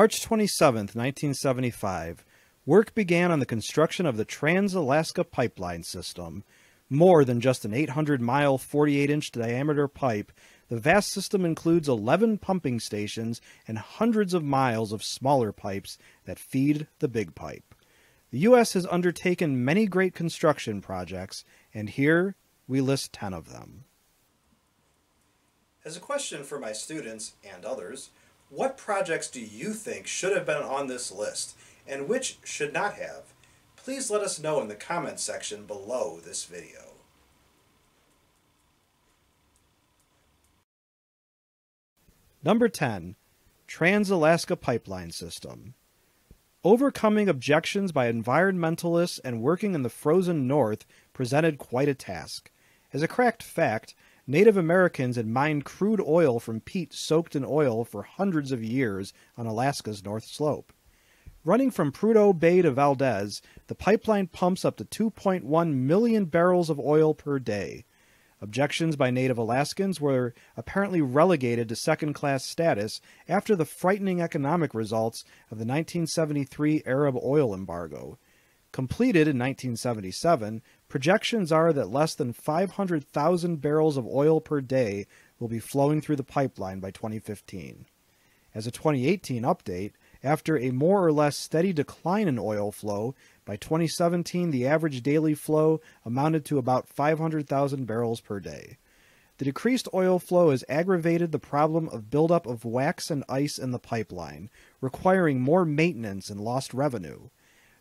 March 27, 1975, work began on the construction of the Trans Alaska Pipeline System. More than just an 800 mile, 48 inch diameter pipe, the vast system includes 11 pumping stations and hundreds of miles of smaller pipes that feed the big pipe. The U.S. has undertaken many great construction projects, and here we list 10 of them. As a question for my students and others, what projects do you think should have been on this list and which should not have? Please let us know in the comments section below this video. Number 10. Trans-Alaska Pipeline System. Overcoming objections by environmentalists and working in the frozen north presented quite a task. As a cracked fact, Native Americans had mined crude oil from peat soaked in oil for hundreds of years on Alaska's North Slope. Running from Prudhoe Bay to Valdez, the pipeline pumps up to 2.1 million barrels of oil per day. Objections by Native Alaskans were apparently relegated to second class status after the frightening economic results of the 1973 Arab oil embargo. Completed in 1977, projections are that less than 500,000 barrels of oil per day will be flowing through the pipeline by 2015. As a 2018 update, after a more or less steady decline in oil flow, by 2017 the average daily flow amounted to about 500,000 barrels per day. The decreased oil flow has aggravated the problem of buildup of wax and ice in the pipeline, requiring more maintenance and lost revenue.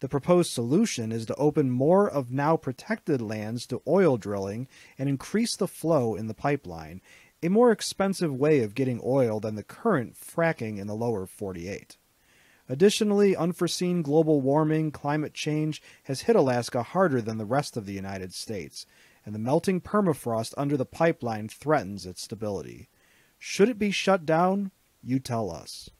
The proposed solution is to open more of now protected lands to oil drilling and increase the flow in the pipeline, a more expensive way of getting oil than the current fracking in the lower 48. Additionally, unforeseen global warming, climate change has hit Alaska harder than the rest of the United States, and the melting permafrost under the pipeline threatens its stability. Should it be shut down? You tell us.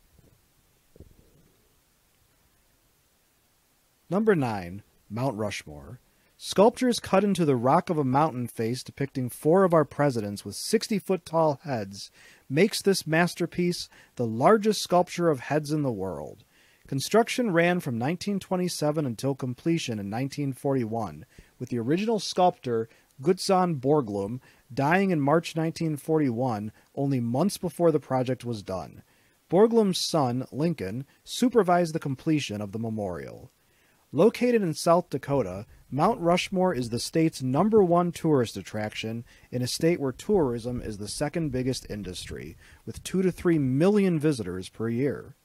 Number 9. Mount Rushmore. Sculptures cut into the rock of a mountain face depicting four of our presidents with 60 foot tall heads makes this masterpiece the largest sculpture of heads in the world. Construction ran from 1927 until completion in 1941, with the original sculptor Gutzon Borglum dying in March 1941, only months before the project was done. Borglum's son, Lincoln, supervised the completion of the memorial. Located in South Dakota, Mount Rushmore is the state's number one tourist attraction in a state where tourism is the second biggest industry, with 2 to 3 million visitors per year.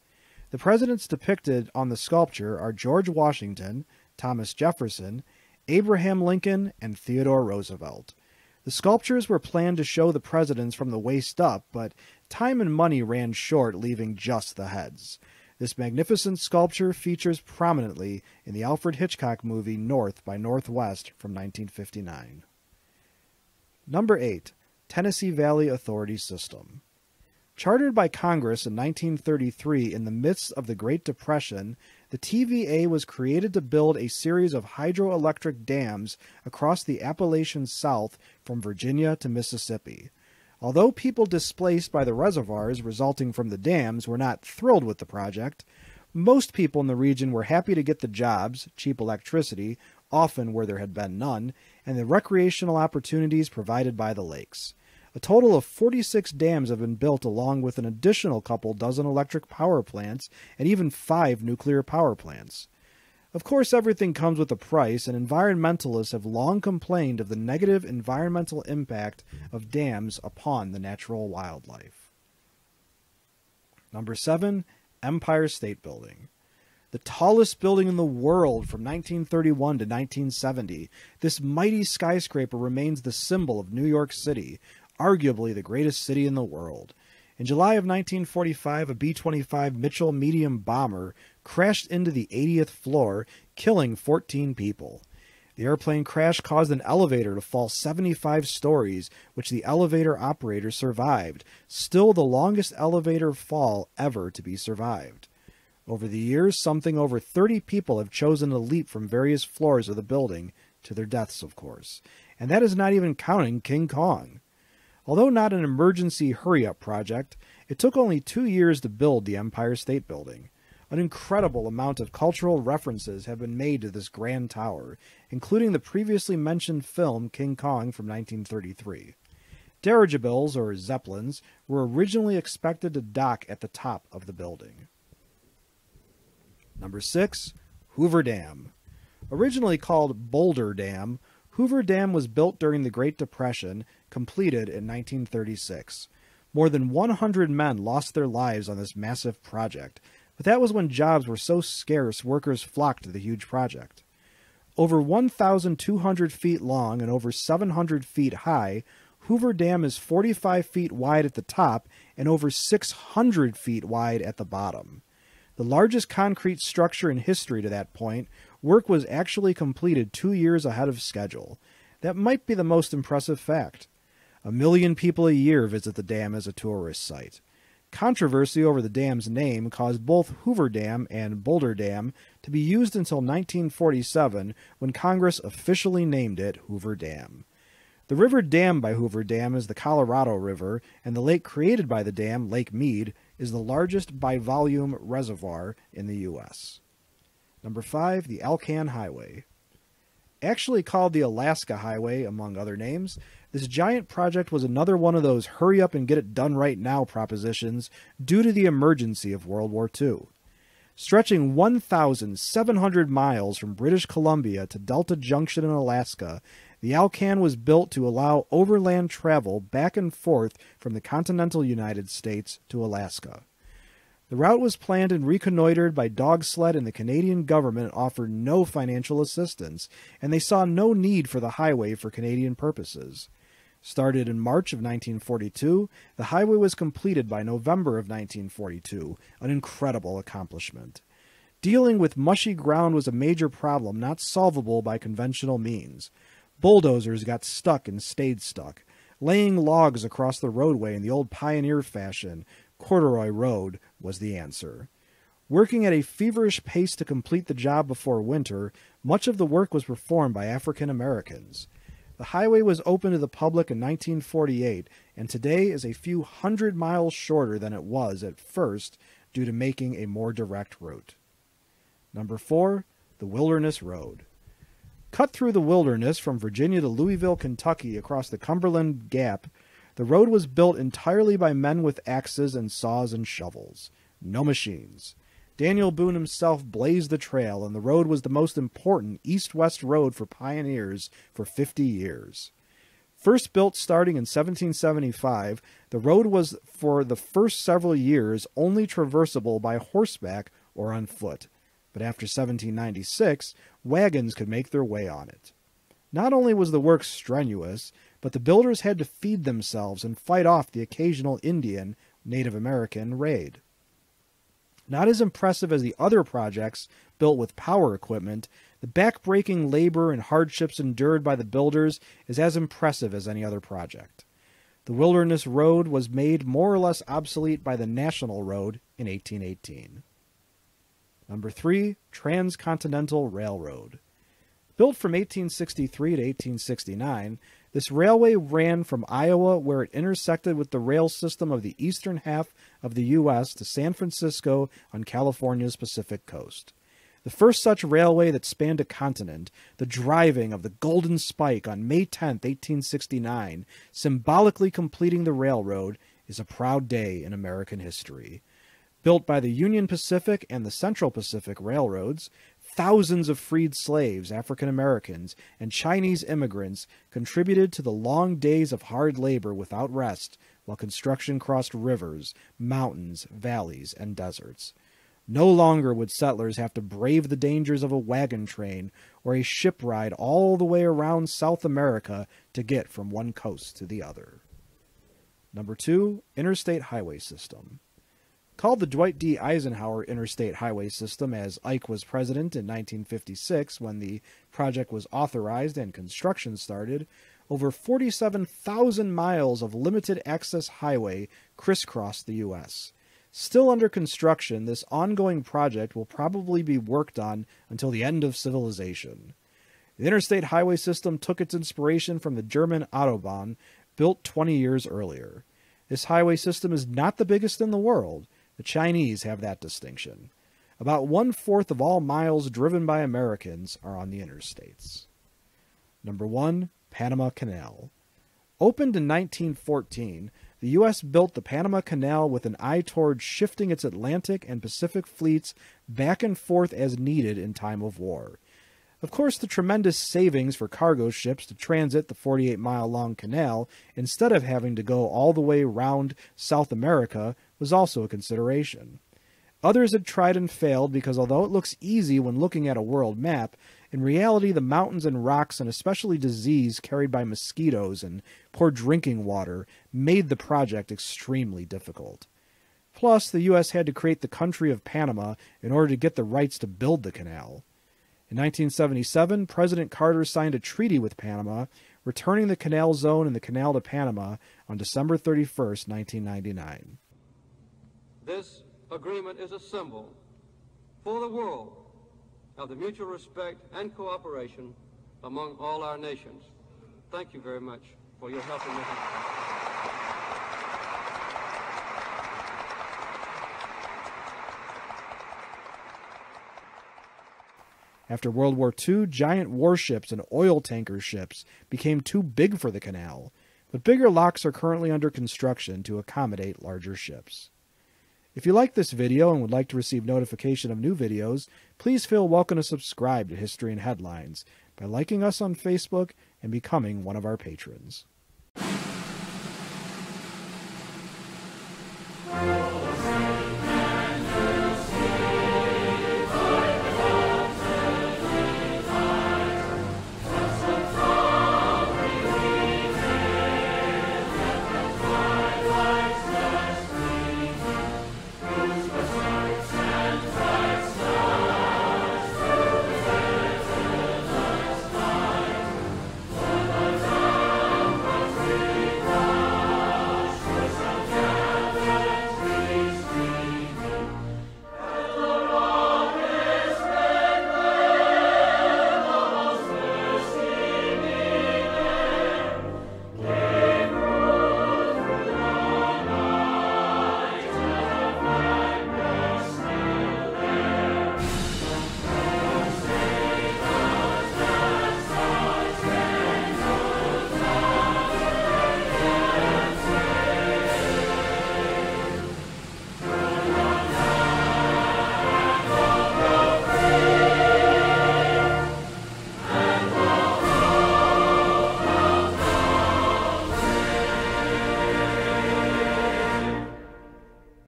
The presidents depicted on the sculpture are George Washington, Thomas Jefferson, Abraham Lincoln, and Theodore Roosevelt. The sculptures were planned to show the presidents from the waist up, but time and money ran short, leaving just the heads. This magnificent sculpture features prominently in the Alfred Hitchcock movie North by Northwest from 1959. Number 8. Tennessee Valley Authority System. Chartered by Congress in 1933 in the midst of the Great Depression, the TVA was created to build a series of hydroelectric dams across the Appalachian South from Virginia to Mississippi. Although people displaced by the reservoirs resulting from the dams were not thrilled with the project, most people in the region were happy to get the jobs, cheap electricity, often where there had been none, and the recreational opportunities provided by the lakes. A total of 46 dams have been built along with an additional couple dozen electric power plants and even five nuclear power plants. Of course, everything comes with a price, and environmentalists have long complained of the negative environmental impact of dams upon the natural wildlife. Number 7. Empire State Building. The tallest building in the world from 1931 to 1970, this mighty skyscraper remains the symbol of New York City, arguably the greatest city in the world. In July of 1945, a B 25 Mitchell medium bomber crashed into the 80th floor, killing 14 people. The airplane crash caused an elevator to fall 75 stories, which the elevator operator survived, still the longest elevator fall ever to be survived. Over the years, something over 30 people have chosen to leap from various floors of the building, to their deaths, of course. And that is not even counting King Kong. Although not an emergency hurry up project, it took only two years to build the Empire State Building. An incredible amount of cultural references have been made to this grand tower, including the previously mentioned film King Kong from 1933. Dirigibles, or zeppelins, were originally expected to dock at the top of the building. Number 6. Hoover Dam. Originally called Boulder Dam, Hoover Dam was built during the Great Depression, completed in 1936. More than 100 men lost their lives on this massive project, but that was when jobs were so scarce workers flocked to the huge project. Over 1,200 feet long and over 700 feet high, Hoover Dam is 45 feet wide at the top and over 600 feet wide at the bottom. The largest concrete structure in history to that point, work was actually completed two years ahead of schedule. That might be the most impressive fact. A million people a year visit the dam as a tourist site. Controversy over the dam's name caused both Hoover Dam and Boulder Dam to be used until 1947 when Congress officially named it Hoover Dam. The river dammed by Hoover Dam is the Colorado River, and the lake created by the dam, Lake Mead, is the largest by volume reservoir in the U.S. Number 5. The Alcan Highway. Actually called the Alaska Highway, among other names, this giant project was another one of those hurry up and get it done right now propositions due to the emergency of World War II. Stretching 1,700 miles from British Columbia to Delta Junction in Alaska, the Alcan was built to allow overland travel back and forth from the continental United States to Alaska. The route was planned and reconnoitered by dog sled, and the Canadian government offered no financial assistance, and they saw no need for the highway for Canadian purposes. Started in March of 1942, the highway was completed by November of 1942, an incredible accomplishment. Dealing with mushy ground was a major problem not solvable by conventional means. Bulldozers got stuck and stayed stuck. Laying logs across the roadway in the old pioneer fashion, corduroy road, was the answer. Working at a feverish pace to complete the job before winter, much of the work was performed by African Americans. The highway was open to the public in 1948 and today is a few hundred miles shorter than it was at first due to making a more direct route. Number 4. The Wilderness Road. Cut through the wilderness from Virginia to Louisville, Kentucky across the Cumberland Gap, the road was built entirely by men with axes and saws and shovels. No machines. Daniel Boone himself blazed the trail, and the road was the most important east west road for pioneers for 50 years. First built starting in 1775, the road was for the first several years only traversable by horseback or on foot, but after 1796, wagons could make their way on it. Not only was the work strenuous, but the builders had to feed themselves and fight off the occasional Indian, Native American raid. Not as impressive as the other projects built with power equipment, the back-breaking labor and hardships endured by the builders is as impressive as any other project. The Wilderness Road was made more or less obsolete by the National Road in 1818. Number 3. Transcontinental Railroad. Built from 1863 to 1869, this railway ran from Iowa, where it intersected with the rail system of the eastern half of the U.S., to San Francisco on California's Pacific coast. The first such railway that spanned a continent, the driving of the Golden Spike on May 10, 1869, symbolically completing the railroad, is a proud day in American history. Built by the Union Pacific and the Central Pacific Railroads, Thousands of freed slaves, African Americans, and Chinese immigrants contributed to the long days of hard labor without rest while construction crossed rivers, mountains, valleys, and deserts. No longer would settlers have to brave the dangers of a wagon train or a ship ride all the way around South America to get from one coast to the other. Number two, Interstate Highway System. Called the Dwight D. Eisenhower Interstate Highway System as Ike was president in 1956 when the project was authorized and construction started, over 47,000 miles of limited access highway crisscrossed the U.S. Still under construction, this ongoing project will probably be worked on until the end of civilization. The interstate highway system took its inspiration from the German Autobahn, built 20 years earlier. This highway system is not the biggest in the world. The Chinese have that distinction. About one fourth of all miles driven by Americans are on the interstates. Number 1. Panama Canal. Opened in 1914, the U.S. built the Panama Canal with an eye toward shifting its Atlantic and Pacific fleets back and forth as needed in time of war. Of course, the tremendous savings for cargo ships to transit the 48 mile long canal instead of having to go all the way round South America was also a consideration. Others had tried and failed because although it looks easy when looking at a world map, in reality the mountains and rocks and especially disease carried by mosquitoes and poor drinking water made the project extremely difficult. Plus, the U.S. had to create the country of Panama in order to get the rights to build the canal. In 1977, President Carter signed a treaty with Panama, returning the canal zone and the canal to Panama on December 31, 1999. This agreement is a symbol for the world of the mutual respect and cooperation among all our nations. Thank you very much for your help in this. After World War II, giant warships and oil tanker ships became too big for the canal, but bigger locks are currently under construction to accommodate larger ships. If you like this video and would like to receive notification of new videos, please feel welcome to subscribe to History and Headlines by liking us on Facebook and becoming one of our patrons.